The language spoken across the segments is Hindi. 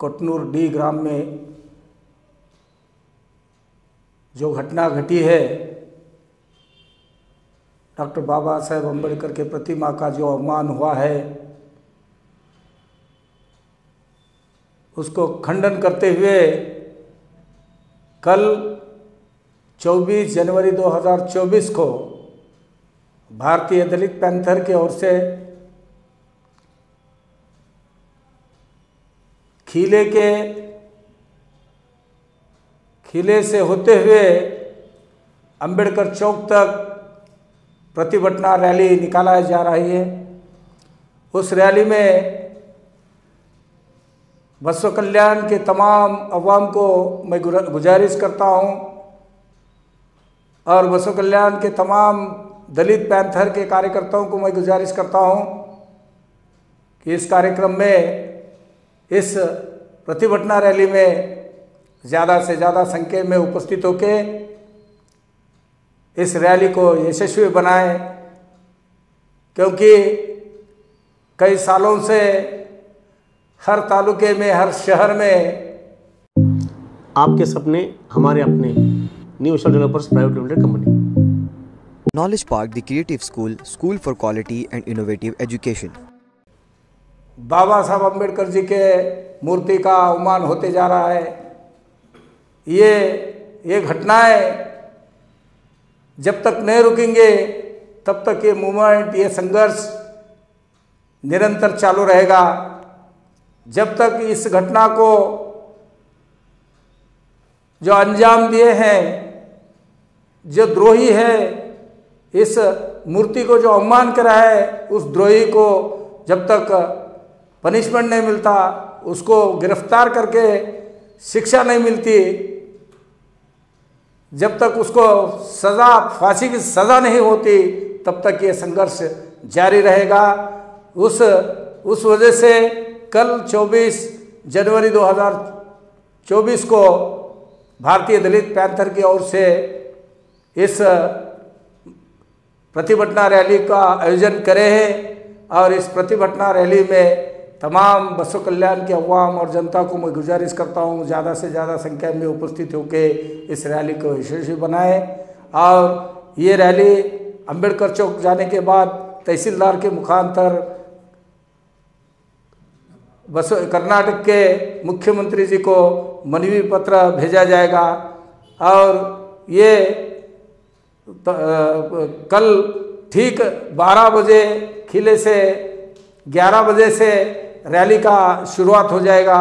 कोटनूर डी ग्राम में जो घटना घटी है, डॉक्टर बाबा साहेब अंबेडकर के प्रतिमा का जो अवमान हुआ है, उसको खंडन करते हुए कल 24 जनवरी 2024 को भारतीय दलित पैंथर की ओर से खीले के, खिले से होते हुए अंबेडकर चौक तक प्रतिभटना रैली निकाला जा रही है। उस रैली में बसव कल्याण के तमाम अवाम को मैं गुजारिश करता हूँ और बसव कल्याण के तमाम दलित पैंथर के कार्यकर्ताओं को मैं गुजारिश करता हूँ कि इस कार्यक्रम में इस प्रतिभटना रैली में ज़्यादा से ज़्यादा संख्या में उपस्थित होके इस रैली को यशस्वी बनाएँ क्योंकि कई सालों से हर तालुके में हर शहर में आपके सपने हमारे अपने new developers private limited company Knowledge Park, the creative school, school for quality and innovative education. Baba Saheb Ambedkar ji के मूर्ति का अवमान होते जा रहा है। ये ये घटनाएँ जब तक नहीं रुकेंगे, तब तक ये मूवमेंट ये संघर्ष निरंतर चालू रहेगा। जब तक इस घटना को जो अंजाम दिए हैं, जो द्रोही है, इस मूर्ति को जो अवमान करा है, उस द्रोही को जब तक पनिशमेंट नहीं मिलता, उसको गिरफ़्तार करके शिक्षा नहीं मिलती। जब तक उसको सज़ा, फांसी की सज़ा नहीं होती, तब तक ये संघर्ष जारी रहेगा। उस उस वजह से कल 24 जनवरी 2024 को भारतीय दलित पैंथर की ओर से इस प्रतिभटना रैली का आयोजन करे हैं और इस प्रतिभटना रैली में तमाम बसो कल्याण के अवाम और जनता को मैं गुजारिश करता हूँ ज़्यादा से ज़्यादा संख्या में उपस्थित होकर इस रैली को यशस्वी बनाए। और ये रैली अंबेडकर चौक जाने के बाद तहसीलदार के मुखांतर बस कर्नाटक के मुख्यमंत्री जी को मनवी पत्र भेजा जाएगा। और ये तो, कल ठीक 12 बजे खिले से 11 बजे से रैली का शुरुआत हो जाएगा।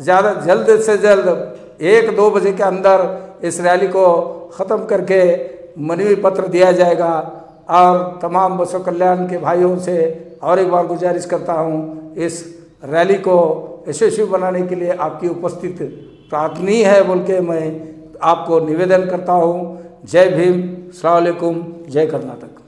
ज़्यादा जल्द से जल्द एक दो बजे के अंदर इस रैली को ख़त्म करके मनवी पत्र दिया जाएगा। और तमाम बसों कल्याण के भाइयों से और एक बार गुजारिश करता हूँ, इस रैली को यशस्वी बनाने के लिए आपकी उपस्थित प्रार्थनीय है बोल के मैं आपको निवेदन करता हूँ। जय भीम सलामकुम जय कर्नाटक।